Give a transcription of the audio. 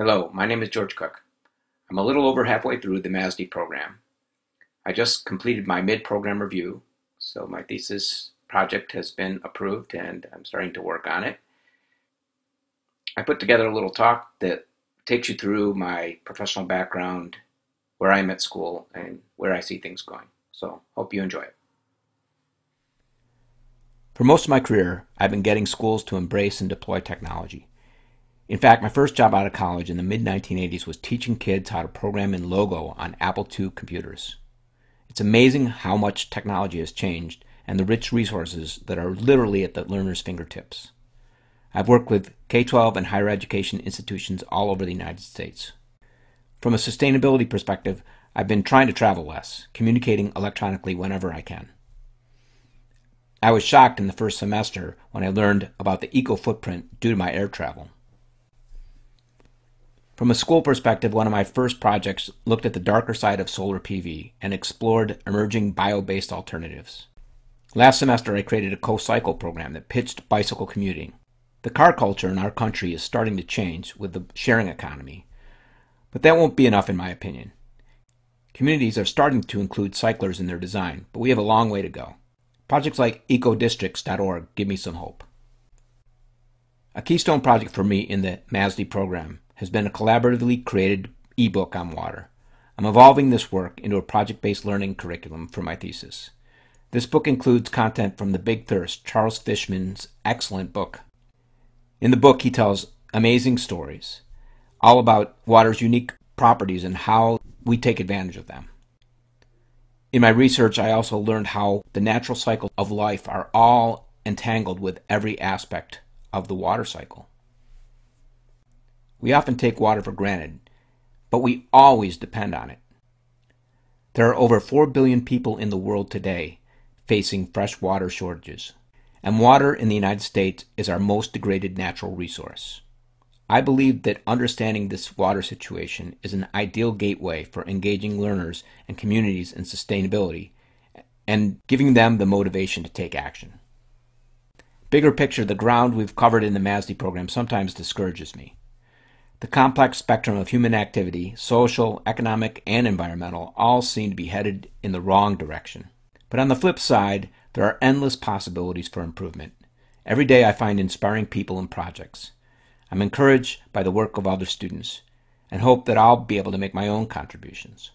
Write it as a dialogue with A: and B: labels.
A: Hello, my name is George Cook. I'm a little over halfway through the MASD program. I just completed my mid-program review, so my thesis project has been approved and I'm starting to work on it. I put together a little talk that takes you through my professional background, where I'm at school, and where I see things going. So, hope you enjoy it. For most of my career, I've been getting schools to embrace and deploy technology. In fact, my first job out of college in the mid 1980s was teaching kids how to program in Logo on Apple II computers. It's amazing how much technology has changed and the rich resources that are literally at the learner's fingertips. I've worked with K 12 and higher education institutions all over the United States. From a sustainability perspective, I've been trying to travel less, communicating electronically whenever I can. I was shocked in the first semester when I learned about the eco footprint due to my air travel. From a school perspective, one of my first projects looked at the darker side of solar PV and explored emerging bio based alternatives. Last semester, I created a co-cycle program that pitched bicycle commuting. The car culture in our country is starting to change with the sharing economy, but that won't be enough in my opinion. Communities are starting to include cyclers in their design, but we have a long way to go. Projects like ecodistricts.org give me some hope. A keystone project for me in the MASD program has been a collaboratively created ebook on water. I'm evolving this work into a project based learning curriculum for my thesis. This book includes content from The Big Thirst, Charles Fishman's excellent book. In the book, he tells amazing stories, all about water's unique properties and how we take advantage of them. In my research, I also learned how the natural cycle of life are all entangled with every aspect of the water cycle. We often take water for granted, but we always depend on it. There are over 4 billion people in the world today facing fresh water shortages, and water in the United States is our most degraded natural resource. I believe that understanding this water situation is an ideal gateway for engaging learners and communities in sustainability and giving them the motivation to take action. Bigger picture, the ground we've covered in the MASD program sometimes discourages me. The complex spectrum of human activity, social, economic, and environmental, all seem to be headed in the wrong direction. But on the flip side, there are endless possibilities for improvement. Every day I find inspiring people and projects. I'm encouraged by the work of other students and hope that I'll be able to make my own contributions.